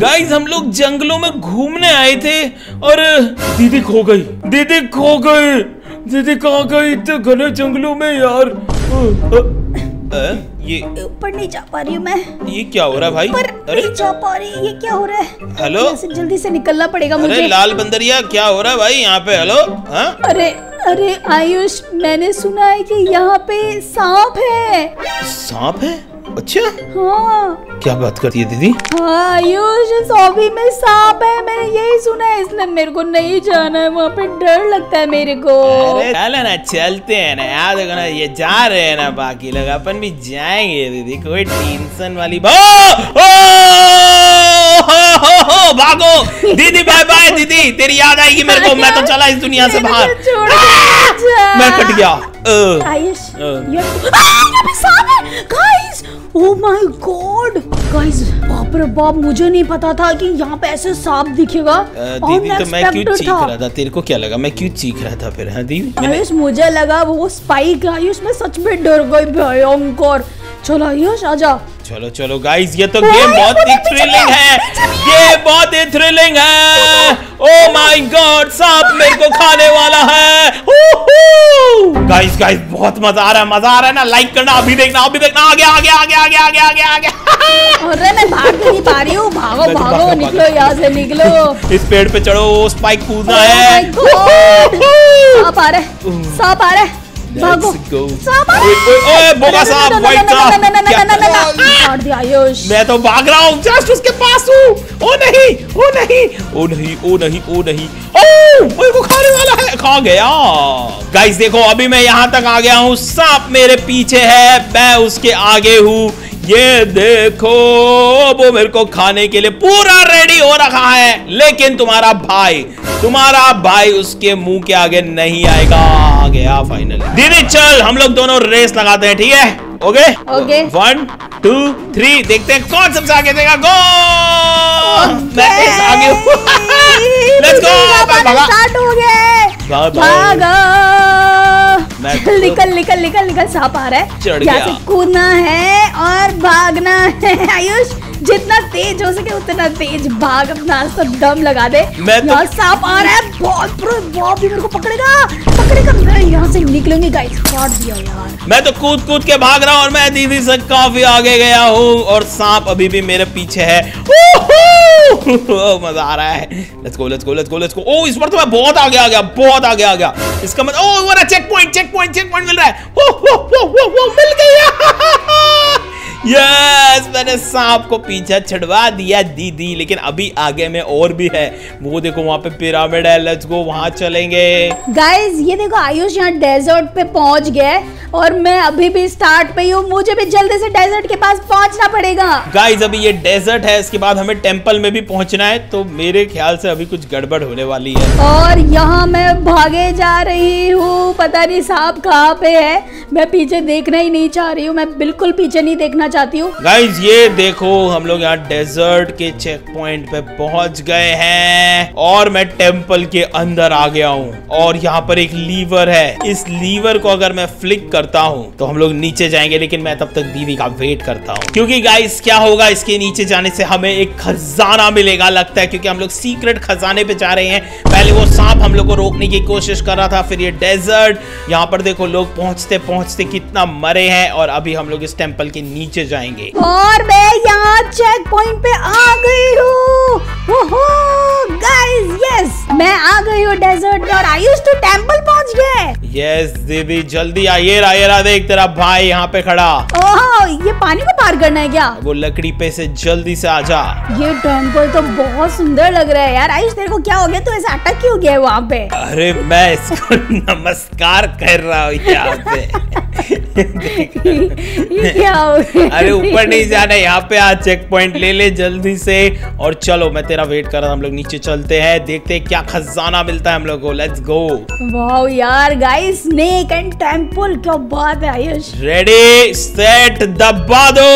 Guys हम लोग जंगलों में घूमने आए थे और दीदी खो गई। दीदी खो गई। दीदी कहाँ गई? इतने घने जंगलों में यार। ये ऊपर नहीं जा पा रही हूँ मैं। ये क्या हो रहा है भाई? पर अरे। नहीं जा पा रही ये क्या हो रहा है? हेलो? जल्दी से निकलना पड़ेगा मुझे। अरे लाल बंदरिया क्या हो रहा है भाई यहाँ पे? हेलो? हाँ? अरे अरे आयुष मैंने सुना है कि यहाँ पे सांप है। सांप है? अच्छा? हाँ। क्या बात करती है दीदी? हाँ आयुष इस हॉबी में सांप है मैंने यही सुना है इसलिए मेरे को नहीं जाना है वहाँ पे डर लगता है मेरे को। अरे चलो ना चलते हैं ना याद देखो ना ये जा रहे हैं ना बाकी लोग अपन भी जाएँगे दीदी कोई टेंशन वाली बा ओ, हो, हो, हो, भागो। दीदी बाय बाय दीदी। तेरी याद आएगी मेरे को। मैं तो चला इस दुनिया से बाहर। जा। मैं कट गया। Ayush guys oh my god guys बाप रे बाप मुझे नहीं पता था कि यहाँ पे ऐसे सांप दिखेगा। दीदी तो मैं क्यों चीख। रहा था? तेरे को क्या लगा? मैं क्यों चीख रहा था फिर हाँ दीदी? आयुष मुझे लगा वो स्पाइक आयुष मैं सच में डर गई भयंकर। चलो आयुष आजा। चलो चलो गाइस ये तो गेम बहुत ही थ्रिलिंग है। ये बहुत ही थ्रिलिंग है। ओ माय गॉड सांप मेरे को खाने वाला है। गाइस गाइस बहुत मज़ा आ रहा है मज़ा आ रहा है ना? लाइक करना अभी देखना अभी देखना। आगे आगे आगे आगे आगे आगे आगे। अरे मैं भाग नहीं पा रही हूँ। भागो तो भागो निकलो यहाँ से निकलो। इस पेड़ पे चढ़ो स्पाइक कूदना Oh है। सांप आ रहा है सांप आ रहा है। भागो ओए, बोगा ना, दिया आयुष मैं तो भाग रहा हूँ जस्ट उसके पास हूँ। ओ नहीं ओ नहीं ओ नहीं ओ नहीं ओ नहीं। ओ मेरे को खाने वाला है। खा गया। गाइस देखो अभी मैं यहाँ तक आ गया हूँ। सांप मेरे पीछे है मैं उसके आगे हूँ। ये देखो वो मेरे को खाने के लिए पूरा रेडी हो रखा है। लेकिन तुम्हारा भाई तुम्हारा भाई उसके मुँह के आगे नहीं आएगा। आ गया फाइनली दीदी चल हम लोग दोनों रेस लगाते हैं ठीक है? Okay okay. One two three देखते हैं कौन सबसे आगे देगा। गो मैं आगे लेट्स गो भागा। भागो। मैं चल तो- निकल निकल निकल निकल सांप आ रहा है। यहाँ से कूदना है और भागना है। आयुष जितना तेज हो सके उतना तेज भाग अपना सब दम लगा दे। मैं तो- सांप आ रहा है बहुत बाप भी मेरे को पकड़ेगा पकड़ेगा। मैं यहाँ से निकलूँगी गाइस काट दिया यार। मैं तो कूद कूद के भाग रहा हूँ और मैं दीदी से काफ़ी आगे गया हूँ और सांप अभी भी मेरे पीछे है। मज़ा आ रहा है। Let's go let's go let's go let's go ओ इस बार तो मैं बहुत आगे आ गया बहुत आगे आ गया। इसका मतलब ओ check point check point check point मिल रहा है। ओ, ओ, ओ, ओ, ओ, मिल गया। यस मैंने सांप को पीछे छुड़वा दिया दीदी लेकिन अभी आगे में और भी है। वो देखो वहाँ पे पिरामिड है लेट्स गो वहाँ चलेंगे। गाइस ये देखो आयुष यहाँ डेजर्ट पे पहुँच गया और मैं अभी भी स्टार्ट पे हूँ मुझे भी जल्दी से डेजर्ट के पास पहुँचना पड़ेगा। गाइस अभी ये डेजर्ट है इसके बाद हमें टेंपल में भी पहुँचना है तो मेरे ख्याल से अभी कुछ गड़बड़ होने वाली है। और यहाँ मैं भागे जा रही हूँ। पता नहीं सांप कहाँ पे है। मैं पीछे देखना ही नहीं चाह रही हूँ। मैं बिल्कुल पीछे नहीं देखना चाहती हूँ। गाइस ये देखो, हम लोग यहाँ डेजर्ट के चेक पॉइंट पे पहुँच गए हैं और मैं टेंपल के अंदर आ गया हूँ और यहाँ पर एक लीवर है। इस लीवर को अगर मैं फ्लिक करता हूँ तो हम लोग नीचे जाएँगे, लेकिन मैं तब तक दीदी का वेट करता हूँ। क्योंकि गाइस क्या होगा, इसके नीचे जाने से हमें एक खजाना मिलेगा, लगता है, क्योंकि हम लोग सीक्रेट खजाने पे जा रहे हैं। पहले वो सांप हम लोग को रोकने की कोशिश कर रहा था, फिर ये डेजर्ट यहाँ पर देखो, लोग पहुँचते पहुँचते कितना मरे हैं और अभी हम लोग इस टेंपल के नीचे जाएँगे। और मैं यहाँ चेक पॉइंट पे आ गई हूँ। गाइस यस मैं आ गई हूँ डेजर्ट में और आयुष तो टेंपल पहुँच गए। यस दीदी जल्दी आ ये रहा ये रहा देख तेरा भाई यहाँ पे खड़ा। ओह ये पानी को पार करना है क्या? वो लकड़ी पे से जल्दी से आ जा। ये टेंपल तो बहुत सुंदर लग रहा है यार। आयुष तेरे को क्या हो गया? तू ऐसे अटक क्यों गया है वहाँ पे? अरे मैं इसको नमस्कार कर रहा हूँ यहाँ पे। क्या हो गया? अरे ऊपर नहीं जाना यहाँ पे आ चेक पॉइंट ले ले जल्दी से। और चलो मैं तेरा वेट कर रहा हूँ हम लोग नीचे चलते हैं देखते हैं क्या खजाना मिलता है हम लोग को। लेट्स गो वाह यार गाइस स्नेक एंड टेंपल क्या बात है आयुष। रेडी सेट दबा दो।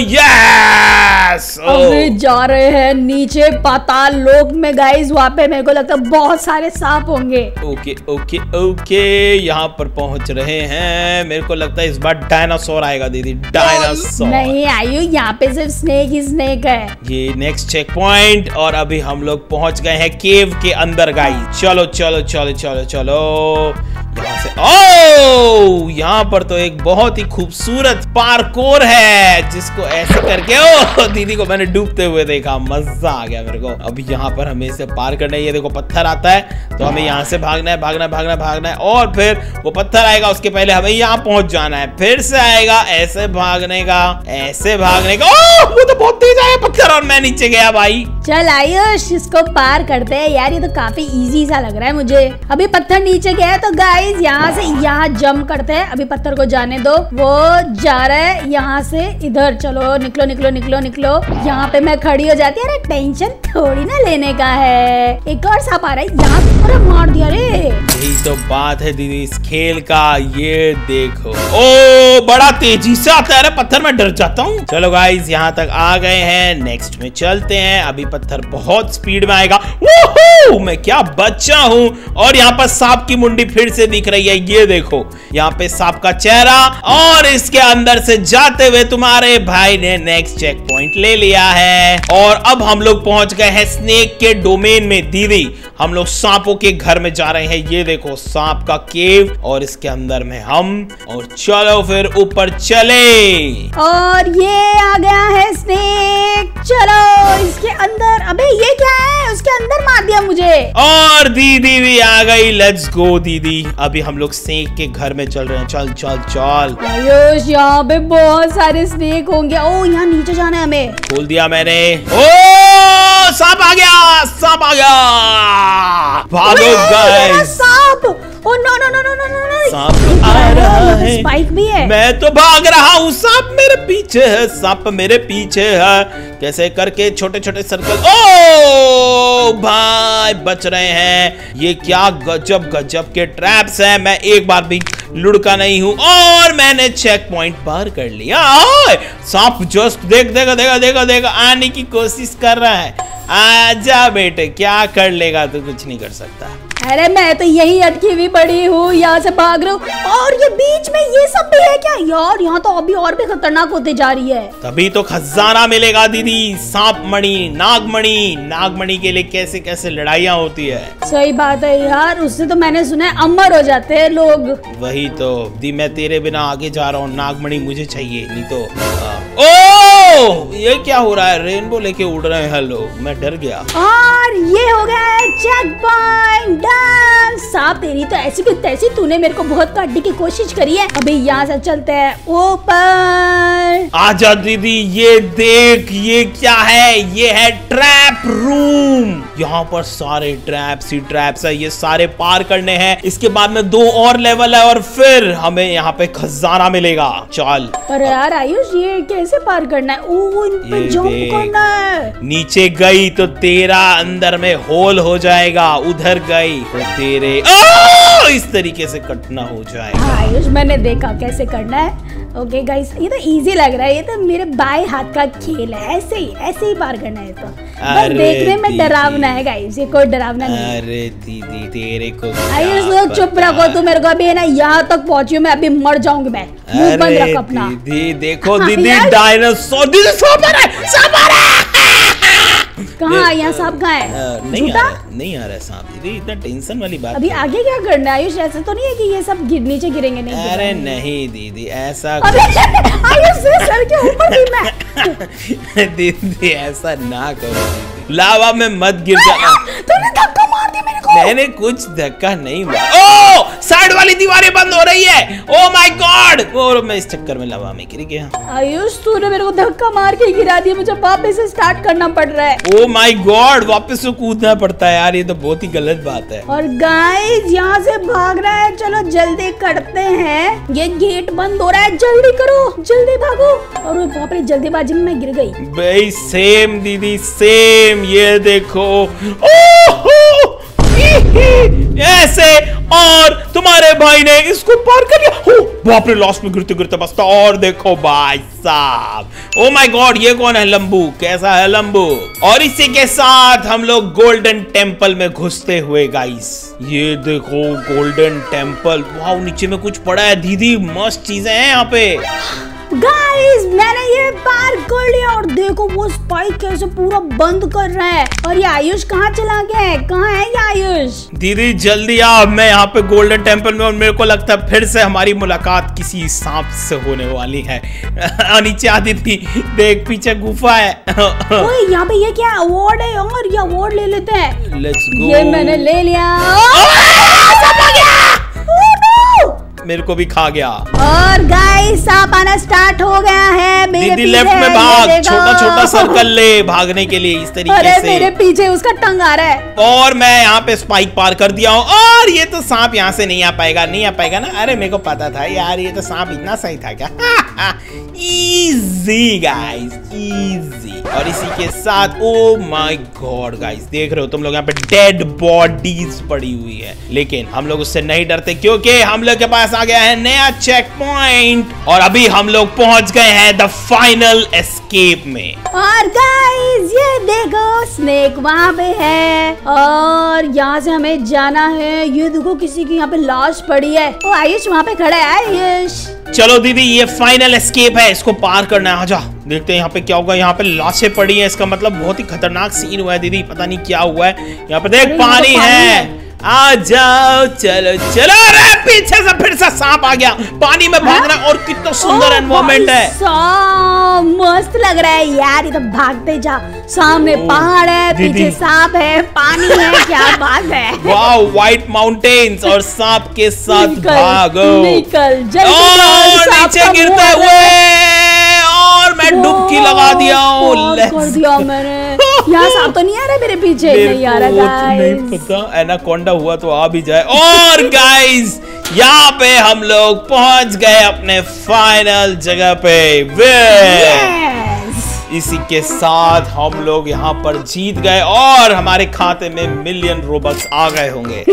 यस अभी जा रहे हैं नीचे पाताल लोक में गाइस वहाँ पे मेरे को लगता है बहुत सारे सांप होंगे। ओके ओके ओके यहाँ पर पहुँच रहे हैं। मेरे को लगता है इस बार डायनासोर आएगा दीदी नहीं आयु यहाँ पे सिर्फ़ स्नेक ही स्नेक है? ये नेक्स्ट चेक पॉइंट और अभी हम लोग पहुँच गए हैं केव के अंदर गाइस चलो चलो चलो चलो चलो. यहाँ से। ओ यहाँ पर तो एक बहुत ही खूबसूरत पार्कोर है, जिसको ऐसे करके ओ दीदी को मैंने डूबते हुए देखा। मज़ा आ गया मेरे को। अभी यहाँ पर हमें इसे पार करना है। ये देखो, पत्थर आता है तो हमें यहाँ से भागना है भागना है भागना है भागना है, और फिर वो पत्थर आएगा, उसके पहले हमें यहाँ पहुँच जाना है। फिर से आएगा, ऐसे भागने का, ऐसे भागने का। ओ वो तो बहुत तेज आया पत्थर, और मैं नीचे गया भाई। चल आयुष, इसको पार करते हैं। यार, ये तो काफ़ी इजी सा लग रहा है मुझे। अभी पत्थर नीचे गया है तो गाइस यहाँ से यहाँ जंप करते हैं। अभी पत्थर को जाने दो। वो जा रहा है यहाँ से इधर। चलो, निकलो निकलो निकलो निकलो। यहाँ पे मैं खड़ी हो जाती अरे टेंशन थोड़ी ना लेने का है। एक और सांप आ रहा है। यहाँ पूरा मार दिया रे। यही तो बात है दीदी, इस खेल का। ये देखो। ओ, बड़ा तेज़ी से आता है। अरे, पत्थर में डर जाता हूँ। चलो गाइज़ यहाँ तक आ गए हैं। नेक्स्ट में चलते हैं। अभी पत्थर बहुत स्पीड में आएगा। मैं क्या बच्चा हूँ। और यहाँ पर सांप की मुंडी फिर से दिख रही है, ये देखो, यहाँ पे सांप का चेहरा और इसके अंदर से जाते हुए तुम्हारे भाई ने नेक्स्ट चेक पॉइंट ले लिया है। और अब हम लोग पहुँच गए हैं स्नेक के डोमेन में। दीदी, हम लोग सांपों के घर में जा रहे हैं। ये देखो, सांप का केव और इसके अंदर में हम। और चलो फिर ऊपर चले। और ये आ गया है स्नेक चलो, इसके अंदर। अबे, ये मार दिया मुझे। और दीदी भी आ गई। लेट्स गो दीदी। अभी हम लोग स्नेक के घर में चल रहे हैं। चल चल चल। आयुष यहाँ पे बहुत सारे स्नेक होंगे। ओ यहाँ नीचे जाना है हमें। खोल दिया मैंने। ओ सांप आ गया सांप आ गया। भागो गाइस सांप। ओ no no no no no सांप आ रहा है। स्पाइक भी है। मैं तो भाग रहा हूँ सांप मेरे पीछे है सांप मेरे पीछे है। कैसे करके छोटे छोटे सर्कल ओ, भाई बच रहे हैं। ये क्या गजब गजब के ट्रैप्स हैं। मैं एक बार भी लुढ़का नहीं हूँ और मैंने चेक पॉइंट पार कर लिया। सांप जस्ट देख देगा देगा देगा देगा आने की कोशिश कर रहा है। आजा बेटे क्या कर लेगा तू? कुछ नहीं कर सकता। अरे मैं तो यही अटकी हुई पड़ी हूँ यहाँ से भाग रहा हूँ। और ये बीच में ये सब भी है क्या? यार यहाँ तो अभी और भी खतरनाक होते जा रही है। तभी तो खजाना मिलेगा दीदी। सांप मणि नागमणि। नागमणि के लिए कैसे कैसे लड़ाइयाँ होती है। सही बात है यार उससे तो मैंने सुना है अमर हो जाते हैं लोग। वही तो। दी मैं तेरे बिना आगे जा रहा हूँ। नागमणि मुझे चाहिए नहीं तो हाँ। ओ! ये क्या हो रहा है? रेनबो लेके उड़ रहे हैं लोग मैं डर गया। और ये हो गया है चेक पॉइंट डन तेरी तो ऐसी कुछ तैसी तूने मेरे को बहुत काटने की कोशिश करी है। अभी यहाँ से चलते हैं ऊपर। आजा दीदी ये देख ये क्या है? ये है ट्रैप रूम यहाँ पर सारे ट्रैप्स ही ट्रैप्स है ये सारे पार करने हैं। इसके बाद में दो और लेवल है और फिर हमें यहाँ पे खजाना मिलेगा। चल। पर यार आयुष ये कैसे पार करना है? ओ इन पे जंप करना है। नीचे गई तो तेरा अंदर में होल हो जाएगा उधर गई तो तेरे ओ! इस तरीके से कटना हो जाएगा। हाँ आयुष मैंने देखा कैसे करना है। ओके गाइस ये तो इजी लग रहा है ये तो मेरे बाएँ हाथ का खेल है ऐसे ही ऐसे ही पार करना है तो। बस देखने में डरावना है गाइस ये कोई डरावना नहीं अरे दीदी तेरे को आई एम लोग चुप रखो तू मेरे को अभी ना यहाँ तक पहुँची हूँ मैं अभी मर जाऊँगी मैं। मुँह बंद रख अपना। दीदी देखो हाँ, दीदी डायनासोर दीदी सो आ रहा है आ है। कहाँ आया सांप कहाँ है? नहीं आ झूठा रहा नहीं आ रहा है सांप। दीदी इतना टेंशन वाली बात अभी आगे क्या करना है? आयुष ऐसा तो नहीं है कि ये सब गिर नीचे गिरेंगे नहीं अरे नहीं दीदी ऐसा आयुष सर के ऊपर मैं दीदी ऐसा ना करो लावा में मत गिर जाना। तूने धक्का मार दिया मेरे को। मैंने कुछ धक्का नहीं मारा। ओ साइड वाली दीवारें बंद हो रही है। Oh my god. और मैं इस चक्कर में लावा में गिर गया। आयुष तूने मेरे को धक्का मार के गिरा दिया। मुझे वापस से स्टार्ट करना पड़ रहा है। ओ माय गॉड वापस से कूदना पड़ता है यार। ये तो बहुत ही गलत बात है। और गाइस यहाँ से भाग रहा है। चलो जल्दी करते हैं। ये गेट बंद हो रहा है। जल्दी करो। जल्दी भागो। और वो बाप रे जल्दीबाजी में मैं गिर गई। भाई सेम दीदी सेम ये देखो। ओहो! ऐसे और तुम्हारे भाई ने इसको पार कर लिया। हो बाप रे लास्ट में गिरते गिरते बसता। और देखो भाई साहब। ओ माय गॉड ये कौन है लंबू? कैसा है लंबू? और इसी के साथ हम लोग गोल्डन टेंपल में घुसते हुए गाइस ये देखो गोल्डन टेंपल वाह नीचे में कुछ पड़ा है। दीदी, मस्त चीज़ें हैं यहाँ पे। गाइस मैंने ये पार कर लिया और देखो वो स्पाइक कैसे पूरा बंद कर रहा है। और ये आयुष कहाँ चला गया है? कहाँ है ये आयुष? दीदी जल्दी आ मैं यहाँ पे गोल्डन टेंपल में और मेरे को लगता है फिर से हमारी मुलाकात किसी सांप से होने वाली है। नीचे आ दीदी देख पीछे गुफा है। ओए यहाँ पे ये क्या अवार्ड है? और ये अवार्ड ले लेते हैं। ये मैंने ले लिया। मेरे को भी खा गया। और गाइस सांप आना स्टार्ट हो गया है। मेरे दीदी लेफ़्ट में भाग। छोटा छोटा सर्कल ले भागने के लिए इस तरीके अरे से। मेरे पीछे उसका टंग आ रहा है। और मैं यहाँ पे स्पाइक पार कर दिया हूँ। और ये तो सांप यहाँ से नहीं आ पाएगा नहीं आ पाएगा ना। अरे मेरे को पता था यार ये तो सांप इतना सही था क्या? इजी गाइस इजी और इसी के साथ ओ माय गॉड गाइस देख रहे हो तुम लोग यहाँ पे डेड बॉडीज पड़ी हुई है। लेकिन हम लोग उससे नहीं डरते क्योंकि हम लोग के पास आ गया है नया चेक पॉइंट और अभी हम लोग पहुँच गए हैं द फाइनल एस्केप में। और गाइस ये देखो स्नेक वहाँ पे है और यहाँ से हमें जाना है। ये देखो किसी की यहाँ पे लाश पड़ी है। ओ आयुष वहाँ पे खड़ा है आयुष। चलो दीदी ये फाइनल एस्केप है इसको पार करना है। आजा देखते हैं यहाँ पे क्या होगा। यहाँ पे लाशें पड़ी हैं इसका मतलब बहुत ही खतरनाक सीन हुआ है दीदी पता नहीं क्या हुआ है। यहाँ पे देख तो पानी पानी है। आ जाओ चलो चलो अरे पीछे से फिर से सांप आ गया। पानी में भागना और कितना सुंदर एनवायरमेंट है। मस्त लग रहा है यार ये तो भागते जा सामने पहाड़ है। पीछे सांप है पानी है क्या बात है। वाओ व्हाइट माउंटेन्स और सांप के साथ निकल, भागो। निकल नीचे गिरते हुए और मैं डुबकी लगा दिया हूँ। कर दिया मैंने। यहाँ सांप तो नहीं आ रहा मेरे पीछे? नहीं आ रहा तो नहीं गाइस पता एनाकोंडा हुआ तो आ भी जाए। और गाइस यहाँ पे हम लोग पहुँच गए अपने फाइनल जगह पे। वे Yes! इसी के साथ हम लोग यहाँ पर जीत गए और हमारे खाते में मिलियन रोबक्स आ गए होंगे।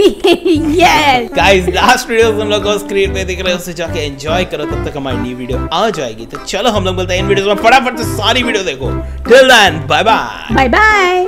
गाइस लास्ट वीडियो तुम लोग स्क्रीन पे दिख रहे हो उसे जाके एंजॉय करो तब तक हमारी न्यू वीडियो आ जाएगी। तो चलो हम लोग बोलते हैं इन वीडियोस में। फटाफट से सारी वीडियो देखो। Till then bye bye bye bye!